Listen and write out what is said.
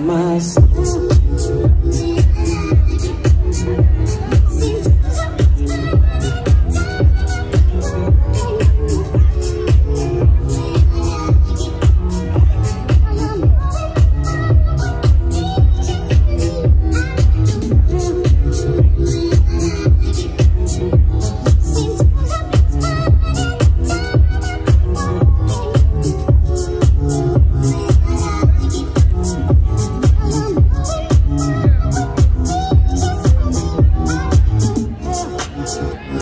mas.